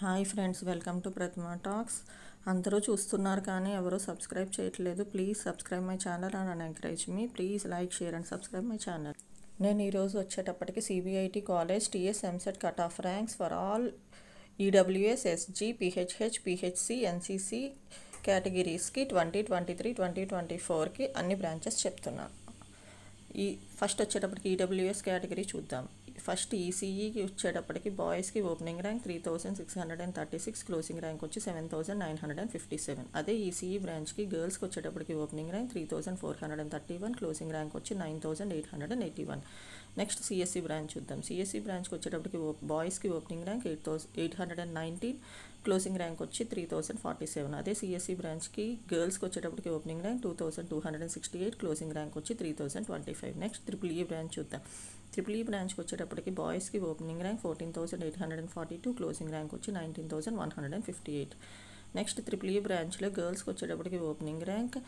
Hi friends welcome to Pratima talks. అందరూ చూస్తున్నారు కానీ ఎవరూ సబ్స్క్రైబ్ చేయట్లేదు. Please subscribe my channel and encourage me. Please like share and subscribe my channel. నేను ఈరోజు వచ్చేటప్పటికి CBIT college TS EAMCET cut off ranks for all EWS SG PHH PHC NCC కేటగిరీస్కి twenty twenty three twenty twenty ఫోర్కి అన్ని branches చెప్తున్నాను ఈ first వచ్చేటప్పటికి EWS category చూద్దాం. First ఈసీఈకి వచ్చేటప్పటికి బాయ్స్కి opening rank three thousand six hundred and thirty six closing rank వచ్చి seven thousand nine hundred and fifty seven అదే ఈసీఈ బ్రాంచ్కి గర్ల్స్కి వచ్చేటప్పటికి opening rank three thousand four hundred and thirty one closing rank వచ్చి nine thousand eight hundred and eighty one next CSE branch చూద్దాం. CSC బ్రాంచ్కి వచ్చేటప్పటికి బాయ్స్కి opening rank eight thousand eight hundred and nineteen closing rank వచ్చి three thousand forty seven అదే CSE బ్రాంచ్కి గర్ల్స్కి వచ్చేటప్పటికి opening rank two thousand two hundred and sixty eight closing rank వచ్చి three thousand twenty five next triple E branch చూద్దాం triple E బ్రాంచ్కి వచ్చేటప్పటికి బాయ్స్కి opening rank fourteen thousand eight hundred and forty two closing rank వచ్చి nineteen thousand one hundred and fifty eight next triple E బ్రాంచ్లో గర్ల్స్కి వచ్చేటప్పటికి opening rank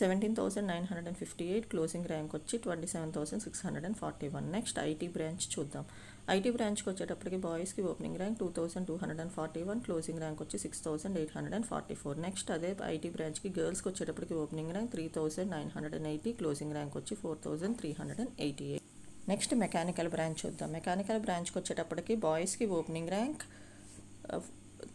seventeen thousand nine hundred and fifty eight closing rank వచ్చి twenty seven thousand six hundred and forty one next IT branch చూద్దాం. IT బ్రాంచ్కి వచ్చేటప్పటికి బాయ్స్కి opening rank two thousand two hundred and forty one closing rank వచ్చి six thousand eight hundred and forty four. Next అదే IT బ్రాంచ్కి గర్ల్స్కి వచ్చేటప్పటికి opening rank three thousand nine hundred and eighty closing rank వచ్చి four thousand three hundred and eighty eight next mechanical branch చూద్దాం mechanical బ్రాంచ్కి వచ్చేటప్పటికి బాయ్స్కి opening rank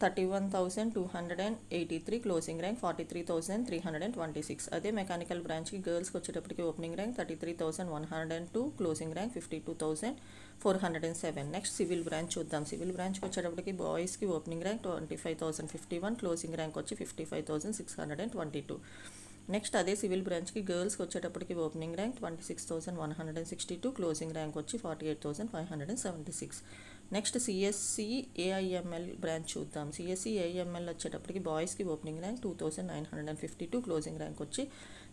thirty one thousand two hundred and eighty three closing rank forty three thousand three hundred and twenty six అదే mechanical బ్రాంచ్కి గర్ల్స్కి వచ్చేటప్పటికి opening rank thirty three thousand one hundred and two closing rank fifty two thousand four hundred and seven next civil branch చూద్దాం civil బ్రాంచ్కి వచ్చేటప్పటికి బాయ్స్కి opening rank twenty five thousand fifty one closing rank వచ్చి fifty five thousand six hundred and twenty two next అదే civil బ్రాంచ్కి గర్ల్స్కి వచ్చేటప్పటికి opening rank twenty six thousand one hundred and sixty two closing rank వచ్చి forty eight thousand five hundred and seventy six next CSE AIML branch చూద్దాం. CSE AIML వచ్చేటప్పటికి బాయ్స్కి opening rank two thousand nine hundred and fifty two closing rank వచ్చి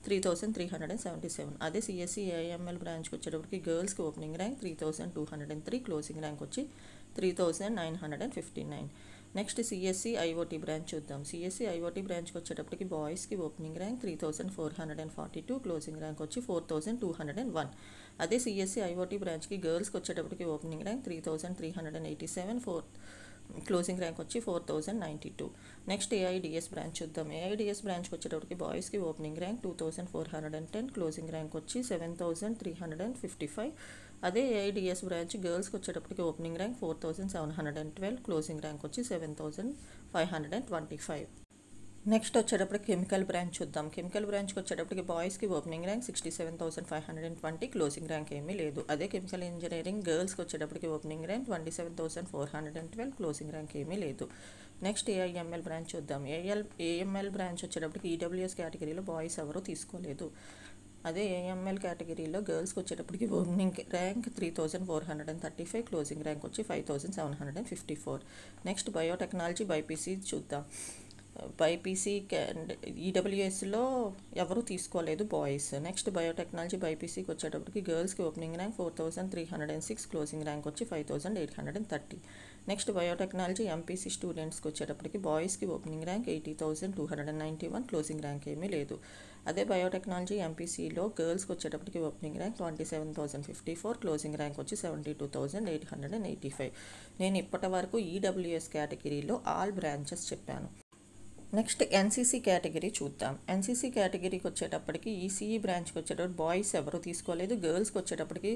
three thousand three hundred and seventy seven అదే CSE AIML బ్రాంచ్కి వచ్చేటప్పటికి గర్ల్స్కి opening rank three thousand two hundred and three closing rank వచ్చి three thousand nine hundred and fifty nine next CSE IOT branch చూద్దాం. CSE IOT బ్రాంచ్కి వచ్చేటప్పటికి బాయ్స్కి opening rank three thousand four hundred and forty two closing rank వచ్చి four thousand two hundred and one అదే CSE IOT బ్రాంచ్కి గర్ల్స్కి వచ్చేటప్పటికి opening rank three thousand three hundred and eighty seven four closing rank వచ్చి four thousand ninety two next AIDS branch చూద్దాం. AIDS బ్రాంచ్కి వచ్చేటప్పటికి బాయ్స్కి opening rank two thousand four hundred and ten closing rank వచ్చి seven thousand three hundred and fifty five అదే AIDS branch గర్ల్స్కి వచ్చేటప్పటికి opening rank four thousand seven hundred and twelve closing rank వచ్చి seven thousand five hundred and twenty five next వచ్చేటప్పటికి chemical branch చూద్దాం. Chemical బ్రాంచ్కి వచ్చేటప్పటికి బాయ్స్కి opening rank sixty seven thousand five hundred and twenty closing rank ఏమీ లేదు. అదే chemical engineering గర్ల్స్కి వచ్చేటప్పటికి opening rank twenty seven thousand four hundred and twelve closing rank ఏమీ లేదు నెక్స్ట్ ఏఐఎంఎల్ బ్రాంచ్ చూద్దాం. ఏఎల్ ఏఎంఎల్ బ్రాంచ్ వచ్చేటప్పటికి ఈడబ్ల్యూఎస్ కేటగిరీలో బాయ్స్ ఎవరు తీసుకోలేదు. అదే ఏఎంఎల్ కేటగిరీలో గర్ల్స్కి వచ్చేటప్పటికి opening rank three thousand four hundred and thirty five closing rank వచ్చి five thousand seven hundred and fifty four. Next biotechnology BiPC చూద్దాం. బైపీసీ ఈడబ్ల్యూఎస్లో ఎవరు తీసుకోలేదు బాయ్స్. నెక్స్ట్ బయోటెక్నాలజీ బైపీసీకి వచ్చేటప్పటికి గర్ల్స్కి opening rank four thousand three hundred and six closing rank వచ్చి five thousand eight hundred and thirty. Next biotechnology MPC స్టూడెంట్స్కి వచ్చేటప్పటికి బాయ్స్కి opening rank eighty thousand two hundred and ninety one closing rank ఏమీ లేదు. అదే బయోటెక్నాలజీ ఎంపీసీలో గర్ల్స్కి వచ్చేటప్పటికి opening rank twenty seven thousand fifty four closing rank వచ్చి seventy two thousand eight hundred and eighty five. నేను ఇప్పటి వరకు ఈడబ్ల్యూఎస్ కేటగిరీలో ఆల్ బ్రాంచెస్ చెప్పాను. నెక్స్ట్ ఎన్సీసీ కేటగిరీ చూద్దాం. ఎన్సీసీ కేటగిరీకి వచ్చేటప్పటికి ఈసీఈ బ్రాంచ్కి వచ్చేటప్పుడు బాయ్స్ ఎవరు తీసుకోలేదు. గర్ల్స్కి వచ్చేటప్పటికి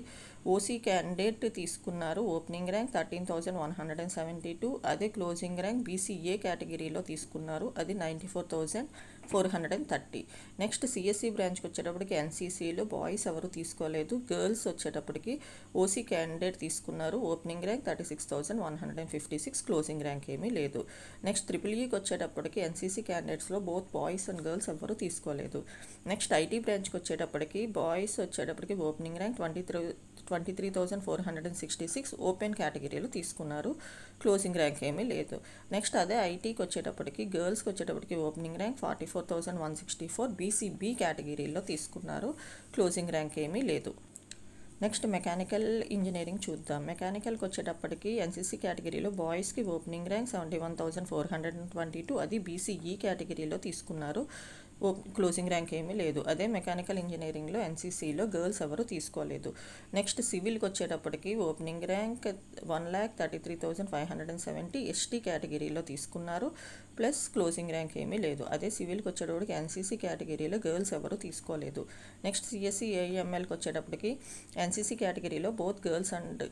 ఓసీ క్యాండిడేట్ తీసుకున్నారు. Opening rank thirteen thousand one hundred and seventy two. అదే క్లోజింగ్ ర్యాంక్ బీసీఏ కేటగిరీలో తీసుకున్నారు. అది ninety four thousand four hundred and thirty. Next CSE బ్రాంచ్కి వచ్చేటప్పటికి ఎన్సీసీలో బాయ్స్ ఎవరు తీసుకోలేదు. గర్ల్స్ వచ్చేటప్పటికి ఓసీ క్యాండిడేట్ తీసుకున్నారు. Opening rank thirty six thousand one hundred and fifty six closing rank ఏమీ లేదు. నెక్స్ట్ ట్రిపుల్ ఈకి వచ్చేటప్పటికి ఎన్సీసీ క్యాండిడేట్స్లో బోత్ బాయ్స్ అండ్ గర్ల్స్ ఎవరు తీసుకోలేదు. నెక్స్ట్ ఐటీ బ్రాంచ్కి వచ్చేటప్పటికి బాయ్స్ వచ్చేటప్పటికి opening rank twenty three twenty three thousand four hundred and sixty six open కేటగిరీలు తీసుకున్నారు. క్లోజింగ్ ర్యాంక్ ఏమీ లేదు. నెక్స్ట్ అదే ఐటీకి వచ్చేటప్పటికి గర్ల్స్కి వచ్చేటప్పటికి opening rank forty four thousand one sixty four BCB కేటగిరీలో తీసుకున్నారు. క్లోజింగ్ ర్యాంక్ ఏమీ లేదు. నెక్స్ట్ మెకానికల్ ఇంజనీరింగ్ చూద్దాం. మెకానికల్కి వచ్చేటప్పటికి ఎన్సీసీ కేటగిరీలో బాయ్స్కి opening rank seventy one thousand four hundred and twenty two అది బీసీఈ కేటగిరీలో తీసుకున్నారు. క్లోజింగ్ ర్యాంక్ ఏమీ లేదు. అదే మెకానికల్ ఇంజనీరింగ్లో ఎన్సీసీలో గర్ల్స్ ఎవరు తీసుకోలేదు. నెక్స్ట్ సివిల్కి వచ్చేటప్పటికి opening rank one lakh thirty three thousand five hundred and seventy ST కేటగిరీలో తీసుకున్నారు. ప్లస్ క్లోజింగ్ ర్యాంక్ ఏమీ లేదు. అదే సివిల్కి వచ్చేటప్పటికి ఎన్సీసీ కేటగిరీలో గర్ల్స్ ఎవరు తీసుకోలేదు. నెక్స్ట్ సిఎస్సి ఏఎంఎల్కి వచ్చేటప్పటికి ఎన్సీసీ కేటగిరీలో బోత్ గర్ల్స్ అండ్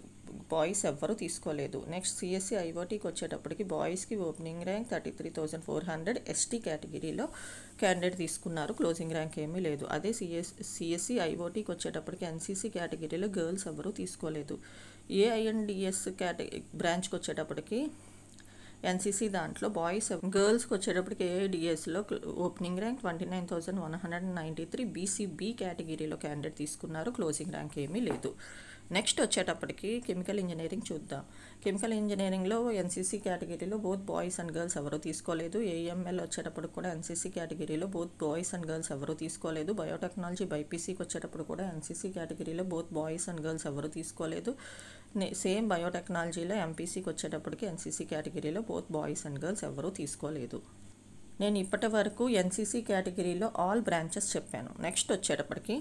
బాయ్స్ ఎవ్వరూ తీసుకోలేదు. నెక్స్ట్ సిఎస్సి ఐఓటీకి వచ్చేటప్పటికి బాయ్స్కి opening rank thirty three thousand four hundred ST కేటగిరీలో క్యాండిడేట్ తీసుకున్నారు. క్లోజింగ్ ర్యాంక్ ఏమీ లేదు. అదే సిఎస్ సిఎస్సి ఐఓటీకి వచ్చేటప్పటికి ఎన్సీసీ కేటగిరీలో గర్ల్స్ ఎవరూ తీసుకోలేదు. ఏఐఎన్డిఎస్ కేటగిరీ బ్రాంచ్కి వచ్చేటప్పటికి ఎన్సీసీ దాంట్లో బాయ్స్ గర్ల్స్కి వచ్చేటప్పటికి ఏఐడిఎస్లో opening rank twenty nine thousand one hundred and ninety three BCB కేటగిరీలో క్యాండిడేట్ తీసుకున్నారు. క్లోజింగ్ ర్యాంక్ ఏమీ లేదు. నెక్స్ట్ వచ్చేటప్పటికి కెమికల్ ఇంజనీరింగ్ చూద్దాం. కెమికల్ ఇంజనీరింగ్లో ఎన్సీసీ కేటగిరీలో బోత్ బాయ్స్ అండ్ గర్ల్స్ ఎవరూ తీసుకోలేదు. ఏఎంఎల్ వచ్చేటప్పుడు కూడా ఎన్సీసీ కేటగిరీలో బోత్ బాయ్స్ అండ్ గర్ల్స్ ఎవరు తీసుకోలేదు. బయోటెక్నాలజీ బైపీసీకి వచ్చేటప్పుడు కూడా ఎన్సీసీ కేటగిరీలో బోత్ బాయ్స్ అండ్ గర్ల్స్ ఎవరు తీసుకోలేదు. సేమ్ బయోటెక్నాలజీలో ఎంపీసీకి వచ్చేటప్పటికి ఎన్సీసీ కేటగిరీలో బోత్ బాయ్స్ అండ్ గర్ల్స్ ఎవరూ తీసుకోలేదు. నేను ఇప్పటి వరకు ఎన్సీసీ కేటగిరీలో ఆల్ బ్రాంచెస్ చెప్పాను. నెక్స్ట్ వచ్చేటప్పటికి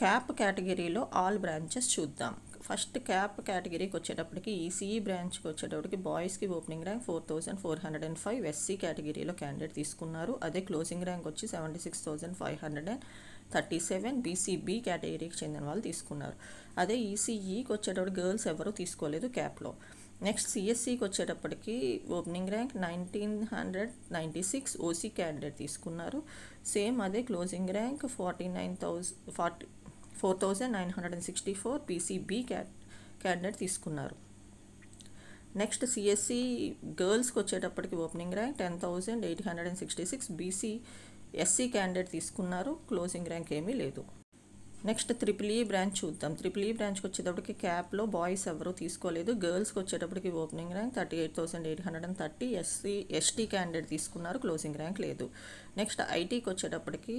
క్యాప్ కేటగిరీలో ఆల్ బ్రాంచెస్ చూద్దాం. ఫస్ట్ క్యాప్ కేటగిరీకి వచ్చేటప్పటికి ఈసీఈ బ్రాంచ్కి వచ్చేటప్పటికి బాయ్స్కి opening rank four thousand four hundred and five SC కేటగిరీలో క్యాండిడేట్ తీసుకున్నారు. అదే క్లోజింగ్ ర్యాంక్ వచ్చి seventy six thousand five hundred and thirty seven BCB కేటగిరీకి చెందిన వాళ్ళు తీసుకున్నారు. అదే ఈసీఈకి వచ్చేటప్పుడు గర్ల్స్ ఎవరూ తీసుకోలేదు క్యాప్లో. నెక్స్ట్ సిఎస్సికి వచ్చేటప్పటికి opening rank nineteen hundred ninety six OC candidate తీసుకున్నారు. సేమ్ అదే closing rank forty nine thousand forty four thousand nine hundred and sixty four PCB క్యా క్యాండిడేట్ తీసుకున్నారు. నెక్స్ట్ సిఎస్సి గర్ల్స్కి వచ్చేటప్పటికి opening rank ten thousand eight hundred and sixty six BC SC candidate తీసుకున్నారు. Closing rank ఏమీ లేదు. Next triple E branch చూద్దాం. Triple E బ్రాంచ్కి వచ్చేటప్పటికి క్యాప్లో బాయ్స్ ఎవరు తీసుకోలేదు. గర్ల్స్కి వచ్చేటప్పటికి opening rank thirty eight thousand eight hundred and thirty SC ST candidate తీసుకున్నారు. క్లోజింగ్ ర్యాంక్ లేదు. నెక్స్ట్ ఐటీకి వచ్చేటప్పటికి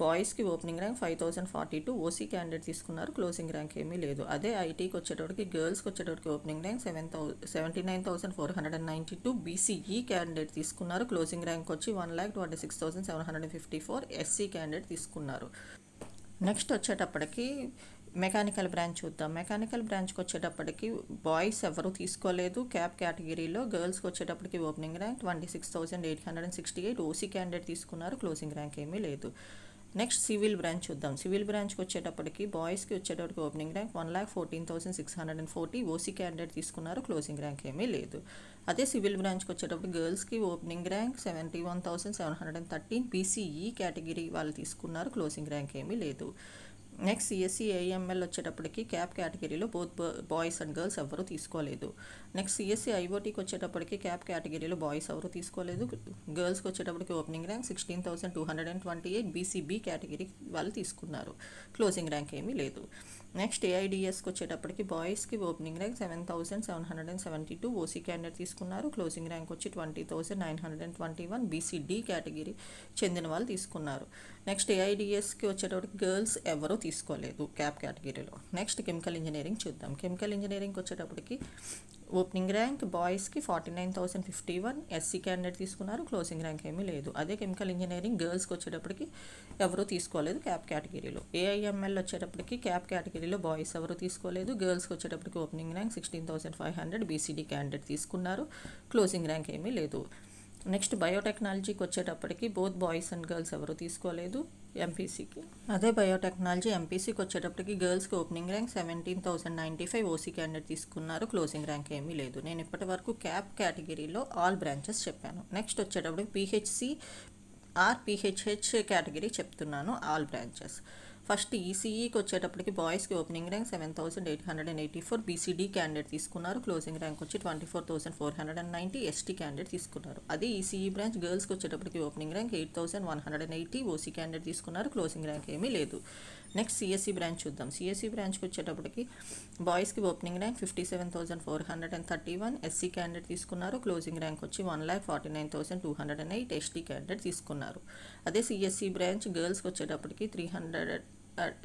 బాయ్స్కి opening rank five thousand forty two OC candidate తీసుకున్నారు క్లోజింగ్ ర్యాంక్ ఏమీ లేదు. అదే ఐటీకి వచ్చేటప్పటికి గర్ల్స్కి వచ్చేటప్పటికి opening rank seven thou seventy nine thousand four hundred and ninety two BCE candidate తీసుకున్నారు క్లోజింగ్ ర్యాంక్ వచ్చి one lakh twenty six thousand seven hundred fifty four SC candidate తీసుకున్నారు. నెక్స్ట్ వచ్చేటప్పటికి మెకానికల్ బ్రాంచ్ చూద్దాం. మెకానికల్ బ్రాంచ్కి వచ్చేటప్పటికి boys ఎవరు తీసుకోలేదు cap కేటగిరీలో గర్ల్స్కి వచ్చేటప్పటికి opening rank twenty six thousand eight hundred and sixty eight OC candidate తీసుకున్నారు క్లోజింగ్ ర్యాంక్ ఏమీ లేదు. నెక్స్ట్ సివిల్ బ్రాంచ్ చూద్దాం. సివిల్ బ్రాంచ్కి వచ్చేటప్పటికి బాయ్స్కి వచ్చేటప్పటికి opening rank one lakh fourteen thousand six hundred and forty. OC candidate తీసుకున్నారు క్లోజింగ్ ర్యాంక్ ఏమీ లేదు. అదే సివిల్ బ్రాంచ్కి వచ్చేటప్పుడు గర్ల్స్కి opening rank seventy one thousand seven hundred and thirteen. PCE category వాళ్ళు తీసుకున్నారు క్లోజింగ్ ర్యాంక్ ఏమీ లేదు. నెక్స్ట్ సిఎస్సి ఏఎంఎల్ వచ్చేటప్పటికి క్యాప్ కేటగిరీలో బోత్ బాయ్స్ అండ్ గర్ల్స్ ఎవరు తీసుకోలేదు. నెక్స్ట్ సిఎస్సి ఐఓటీకి వచ్చేటప్పటికి క్యాప్ కేటగిరీలో బాయ్స్ ఎవరు తీసుకోలేదు. గర్ల్స్కి వచ్చేటప్పటికి opening rank sixteen thousand two hundred and twenty eight. BCB category వాళ్ళు తీసుకున్నారు. క్లోజింగ్ ర్యాంక్ ఏమీ లేదు. నెక్స్ట్ ఏఐడిఎస్కి వచ్చేటప్పటికి బాయ్స్కి opening rank seven thousand seven hundred and seventy two OC candidate తీసుకున్నారు. క్లోజింగ్ ర్యాంక్ వచ్చి twenty thousand nine hundred and twenty one BCD category చెందిన వాళ్ళు తీసుకున్నారు. నెక్స్ట్ ఏఐడిఎస్కి వచ్చేటప్పటికి గర్ల్స్ ఎవరూ తీసుకోలేదు క్యాప్ కేటగిరీలో. నెక్స్ట్ కెమికల్ ఇంజనీరింగ్ చూద్దాం. కెమికల్ ఇంజనీరింగ్కి వచ్చేటప్పటికి ఓపెనింగ్ ర్యాంక్ బాయ్స్కి forty nine thousand fifty one SC candidate తీసుకున్నారు క్లోజింగ్ ర్యాంక్ ఏమీ లేదు. అదే కెమికల్ ఇంజనీరింగ్ గర్ల్స్కి వచ్చేటప్పటికి ఎవరూ తీసుకోలేదు క్యాప్ కేటగిరీలో. ఏఐఎంఎల్ వచ్చేటప్పటికి క్యాప్ కేటగిరీలో బాయ్స్ ఎవరు తీసుకోలేదు. గర్ల్స్కి వచ్చేటప్పటికి opening rank sixteen thousand five hundred BCD candidate తీసుకున్నారు క్లోజింగ్ ర్యాంక్ ఏమీ లేదు. నెక్స్ట్ బయోటెక్నాలజీకి వచ్చేటప్పటికి బోత్ బాయ్స్ అండ్ గర్ల్స్ ఎవరు తీసుకోలేదు. ఎంపీసీకి అదే బయోటెక్నాలజీ ఎంపీసీకి వచ్చేటప్పటికి గర్ల్స్కి opening rank seventeen thousand ninety five OC candidate తీసుకున్నారు. క్లోజింగ్ ర్యాంక్ ఏమీ లేదు. నేను ఇప్పటి వరకు క్యాప్ కేటగిరీలో ఆల్ బ్రాంచెస్ చెప్పాను. నెక్స్ట్ వచ్చేటప్పటికి పీహెచ్సి ఆర్ పీహెచ్హెచ్ కేటగిరీ చెప్తున్నాను ఆల్ బ్రాంచెస్ ఫస్ట్ ఈసీఈకి వచ్చేటప్పటికి బాయ్స్కి opening rank seven thousand eight hundred and eighty four BCD candidate తీసుకున్నారు. క్లోజింగ్ ర్యాంక్ వచ్చి twenty four thousand four hundred and ninety ST candidate తీసుకున్నారు. అదే ఈసీఈ బ్రాంచ్ గర్ల్స్కి వచ్చేటప్పటికి opening rank eight thousand one hundred and eighty OC candidate తీసుకున్నారు. Closing rank ఏమీ లేదు. Next CSC branch చూద్దాం. సిఎస్సి బ్రాంచ్కి వచ్చేటప్పటికి బాయ్స్కి opening rank fifty seven thousand four hundred and thirty one SC candidate తీసుకున్నారు. క్లోజింగ్ ర్యాంక్ వచ్చి one lakh forty nine thousand two hundred and eight ST candidate తీసుకున్నారు. అదే సిఎస్సి బ్రాంచ్ గర్ల్స్కి వచ్చేటప్పటికి three hundred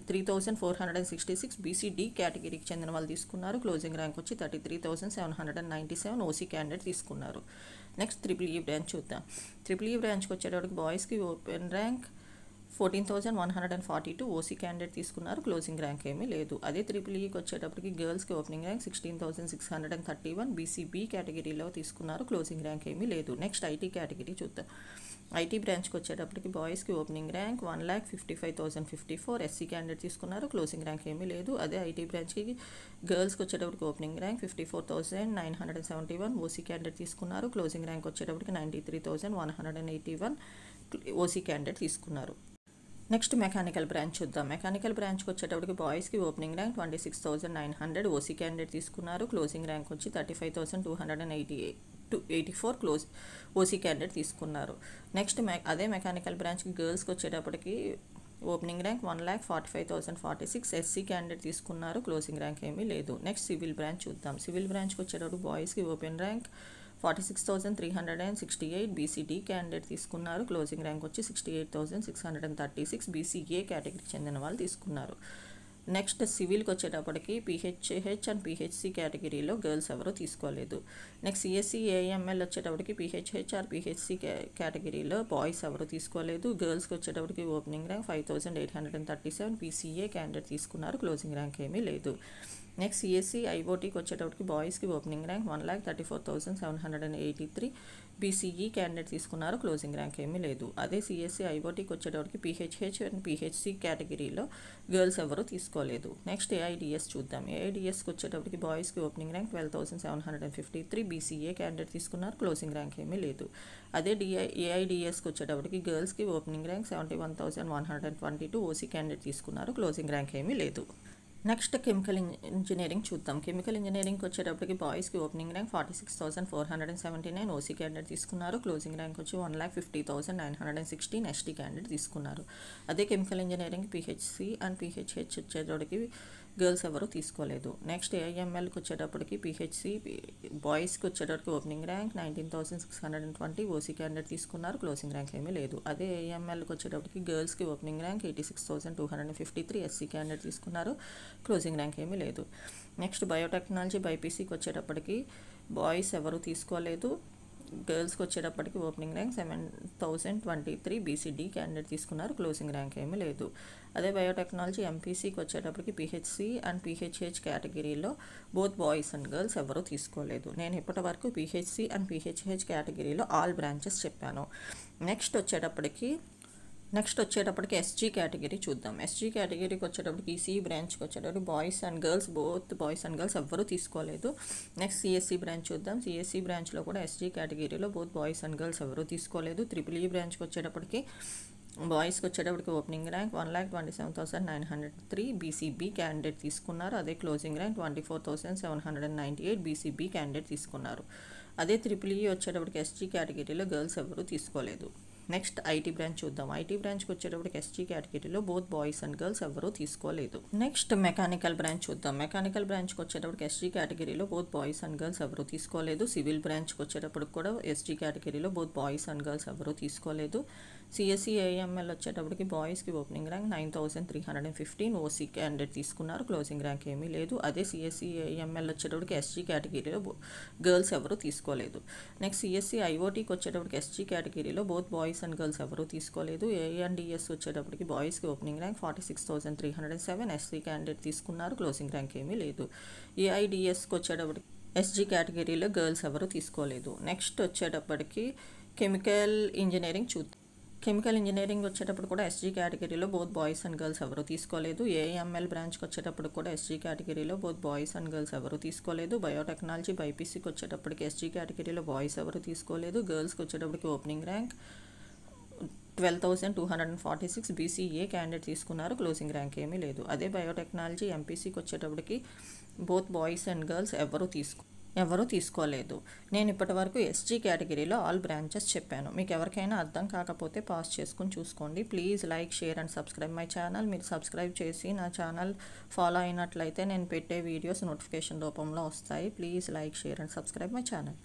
three thousand four hundred and sixty six BCD కేటగిరీకి చెందిన వాళ్ళు తీసుకున్నారు. క్లోజింగ్ ర్యాంక్ వచ్చి thirty three thousand seven hundred and ninety seven OC candidate తీసుకున్నారు. నెక్స్ట్ త్రిపుల్ ఈ బ్రాంచ్ చూద్దాం. త్రిపుల్ ఈ బ్రాంచ్కి వచ్చేటప్పటికి బాయ్స్కి open rank fourteen thousand one hundred and forty two OC candidate తీసుకున్నారు. క్లోజింగ్ ర్యాంక్ ఏమీ లేదు. అదే త్రిపుల్ ఈకి e వచ్చేటప్పటికి గర్ల్స్కి opening rank sixteen thousand six hundred and thirty one BCB కేటగిరీలో తీసుకున్నారు. క్లోజింగ్ ర్యాంక్ ఏమీ లేదు. నెక్స్ట్ ఐటీ కేటగిరీ చూద్దాం. ఐటీ బ్రాంచ్కి వచ్చేటప్పటికి బాయ్స్కి opening rank one lakh fifty five thousand fifty four SC candidate తీసుకున్నారు. క్లోజింగ్ ర్యాంక్ ఏమీ లేదు. అదే ఐటీ బ్రాంచ్కి గర్ల్స్కి వచ్చేటప్పటికి opening rank fifty four thousand nine hundred and seventy one OC candidate తీసుకున్నారు. క్లోజింగ్ ర్యాంక్ వచ్చేటప్పటికి ninety three thousand one hundred and eighty one OC candidate తీసుకున్నారు. నెక్స్ట్ మెకానికల్ బ్రాంచ్ చూద్దాం. మెకానికల్ బ్రాంచ్కి వచ్చేటప్పటికి బాయ్స్కి opening rank twenty six thousand nine hundred OC candidate తీసుకున్నారు. Closing rank వచ్చి thirty five thousand two hundred and eighty two eighty four close OC candidate తీసుకున్నారు. Next మె అదే మెకానికల్ బ్రాంచ్కి గర్ల్స్కి వచ్చేటప్పటికి opening rank one lakh forty five thousand forty six SC candidate తీసుకున్నారు. Closing rank ఏమీ లేదు. నెక్స్ట్ సివిల్ బ్రాంచ్ చూద్దాం. సివిల్ బ్రాంచ్కి వచ్చేటప్పుడు బాయ్స్కి open rank forty six thousand three hundred and sixty eight BCD candidate తీసుకున్నారు. క్లోజింగ్ ర్యాంక్ వచ్చి sixty eight thousand six hundred and thirty six BCA కేటగిరీకి చెందిన వాళ్ళు తీసుకున్నారు. నెక్స్ట్ సివిల్కి వచ్చేటప్పటికి పిహెచ్హెచ్ అండ్ పీహెచ్సి కేటగిరీలో గర్ల్స్ ఎవరూ తీసుకోలేదు. నెక్స్ట్ సిఎస్సి ఏఎంఎల్ వచ్చేటప్పటికి పీహెచ్హెచ్ ఆర్ పిహెచ్సి కేటగిరీలో బాయ్స్ ఎవరు తీసుకోలేదు. గర్ల్స్కి వచ్చేటప్పటికి opening rank five thousand eight hundred and thirty seven PCA candidate తీసుకున్నారు. క్లోజింగ్ ర్యాంక్ ఏమీ లేదు. నెక్స్ట్ సిఎస్సి ఐఓటీకి వచ్చేటప్పటికి బాయ్స్కి opening rank one lakh thirty four thousand seven hundred and eighty three BCE candidate తీసుకున్నారు క్లోజింగ్ ర్యాంక్ ఏమీ లేదు. అదే సిఎస్సి ఐఓటీకి వచ్చేటప్పటికి పీహెచ్హెచ్ అండ్ పీహెచ్సి కేటగిరీలో గర్ల్స్ ఎవరు తీసుకోలేదు. నెక్స్ట్ ఏఐడిఎస్ చూద్దాం. ఏఐడిఎస్కి వచ్చేటప్పటికి బాయ్స్కి opening rank twelve thousand seven hundred and fifty three BCA candidate తీసుకున్నారు క్లోజింగ్ ర్యాంక్ ఏమీ లేదు. అదే డిఐ ఏఐడిఎస్కి వచ్చేటప్పటికి గర్ల్స్కి opening rank seventy one thousand one hundred and twenty two OC candidate తీసుకున్నారు క్లోజింగ్ ర్యాంక్ ఏమీ లేదు. నెక్స్ట్ కెమికల్ ఇంజనీరింగ్ చూద్దాం. కెమికల్ ఇంజనీరింగ్కి వచ్చేటప్పటికి బాయ్స్కి opening rank forty six thousand four hundred and seventy nine OC candidate తీసుకున్నారు. క్లోజింగ్ ర్యాంక్ వచ్చి one lakh fifty thousand nine hundred and sixteen ST candidate తీసుకున్నారు. అదే chemical engineering PHC and PHH వచ్చేటప్పటికి girls ఎవరు తీసుకోలేదు. నెక్స్ట్ ఏఎంఎల్కి వచ్చేటప్పటికి PHC బాయ్స్కి వచ్చేటప్పటికి opening rank nineteen thousand six hundred and twenty OC candidate తీసుకున్నారు క్లోజింగ్ ర్యాంక్ ఏమీ లేదు. అదే ఏఎంఎల్కి వచ్చేటప్పటికి గర్ల్స్కి opening rank eighty six thousand two hundred fifty three SC candidate తీసుకున్నారు క్లోజింగ్ ర్యాంక్ ఏమీ లేదు. నెక్స్ట్ బయోటెక్నాలజీ బైపీసీకి వచ్చేటప్పటికి బాయ్స్ ఎవరు తీసుకోలేదు. గర్ల్స్కి వచ్చేటప్పటికి opening rank seven thousand twenty three BCD candidate తీసుకున్నారు. క్లోజింగ్ ర్యాంక్ ఏమీ లేదు. అదే బయోటెక్నాలజీ ఎంపీసీకి వచ్చేటప్పటికి పీహెచ్సి అండ్ పీహెచ్హెచ్ కేటగిరీలో బోత్ బాయ్స్ అండ్ గర్ల్స్ ఎవరూ తీసుకోలేదు. నేను ఇప్పటి వరకు పీహెచ్సి అండ్ పీహెచ్హెచ్ కేటగిరీలో ఆల్ బ్రాంచెస్ చెప్పాను. నెక్స్ట్ వచ్చేటప్పటికి నెక్స్ట్ వచ్చేటప్పటికి ఎస్జీ కేటగిరీ చూద్దాం. ఎస్జీ కేటగిరీకి వచ్చేటప్పటికి ఈసీ బ్రాంచ్కి వచ్చేటప్పుడు boys and girls both boys and girls ఎవ్వరూ తీసుకోలేదు. నెక్స్ట్ సిఎస్సి బ్రాంచ్ చూద్దాం. సిఎస్సి బ్రాంచ్లో కూడా ఎస్జీ కేటగిరీలో బోత్ బాయ్స్ అండ్ గర్ల్స్ ఎవరూ తీసుకోలేదు. త్రిపుల్ ఈ బ్రాంచ్కి వచ్చేటప్పటికి బాయ్స్కి వచ్చేటప్పటికి opening rank one lakh twenty seven thousand nine hundred three BCB candidate తీసుకున్నారు. అదే closing rank twenty four thousand seven hundred and ninety eight BCB candidate తీసుకున్నారు. అదే త్రిపుల్ ఈ e వచ్చేటప్పటికి ఎస్జీ కేటగిరీలో గర్ల్స్ ఎవరూ తీసుకోలేదు. నెక్స్ట్ ఐటీ బ్రాంచ్ చూద్దాం. ఐటీ బ్రాంచ్కి వచ్చేటప్పటికి ఎస్జీ కేటగిరీలో బోత్ బాయ్స్ అండ్ గర్ల్స్ ఎవరూ తీసుకోలేదు. నెక్స్ట్ మెకానికల్ బ్రాంచ్ చూద్దాం. మెకానికల్ బ్రాంచ్కి వచ్చేటప్పటికి ఎస్జీ కేటగిరీలో బోత్ బాయ్స్ అండ్ గర్ల్స్ ఎవరూ తీసుకోలేదు. సివిల్ బ్రాంచ్కి వచ్చేటప్పటికి కూడా ఎస్జీ కేటగిరీలో బోత్ బాయ్స్ అండ్ గర్ల్స్ ఎవరూ తీసుకోలేదు. సిఎస్సి ఏఎంఎల్ వచ్చేటప్పటికి బాయ్స్కి opening rank nine thousand three hundred and fifteen. OC candidate తీసుకున్నారు. క్లోజింగ్ ర్యాంక్ ఏమీ లేదు. అదే సిఎస్సి ఏఎంఎల్ వచ్చేటప్పటికి ఎస్జీ కేటగిరీలో గర్ల్స్ ఎవరూ తీసుకోలేదు. నెక్స్ట్ సిఎస్సి ఐఓటీకి వచ్చేటప్పటికి ఎస్జీ కేటగిరీలో బోత్ బాయ్స్ అండ్ గర్ల్స్ ఎవరు తీసుకోలేదు. ఏఎన్డిఎస్ వచ్చేటప్పటికి బాయ్స్కి opening rank forty six thousand three hundred and seven SC candidate తీసుకున్నారు. క్లోజింగ్ ర్యాంక్ ఏమీ లేదు. ఏఐడిఎస్కి వచ్చేటప్పటికి ఎస్జీ కేటగిరీలో గర్ల్స్ ఎవరు తీసుకోలేదు. నెక్స్ట్ వచ్చేటప్పటికి కెమికల్ ఇంజనీరింగ్ చూద్దాం కెమికల్ ఇంజనీరింగ్ వచ్చేటప్పుడు కూడా ఎస్జీ కేటగిరీలో బోత్ బాయ్స్ అండ్ గర్ల్స్ ఎవరు తీసుకోలేదు. ఏఎంఎల్ బ్రాంచ్కి వచ్చేటప్పుడు కూడా ఎస్జీ కేటగిరీలో బోత్ బాయ్స్ అండ్ గర్ల్స్ ఎవరు తీసుకోలేదు. బయోటెక్నాలజీ బైపీసీకి వచ్చేటప్పటికి ఎస్జీ కేటగిరీలో బాయ్స్ ఎవరు తీసుకోలేదు. గర్ల్స్కి వచ్చేటప్పటికి opening rank twelve thousand two hundred and forty six BCA candidate తీసుకున్నారు. క్లోజింగ్ ర్యాంక్ ఏమీ లేదు. అదే బయోటెక్నాలజీ ఎంపీసీకి వచ్చేటప్పటికి బోత్ బాయ్స్ అండ్ గర్ల్స్ ఎవరూ తీసుకో ఎవరూ తీసుకోలేదు. నేను ఇప్పటివరకు ఎస్జీ కేటగిరీలో ఆల్ బ్రాంచెస్ చెప్పాను. మీకు ఎవరికైనా అర్థం కాకపోతే పాస్ చేసుకుని చూసుకోండి. Please like share and subscribe my channel మీరు సబ్స్క్రైబ్ చేసి నా ఛానల్ ఫాలో అయినట్లయితే నేను పెట్టే వీడియోస్ నోటిఫికేషన్ రూపంలో వస్తాయి. Please like share and subscribe my channel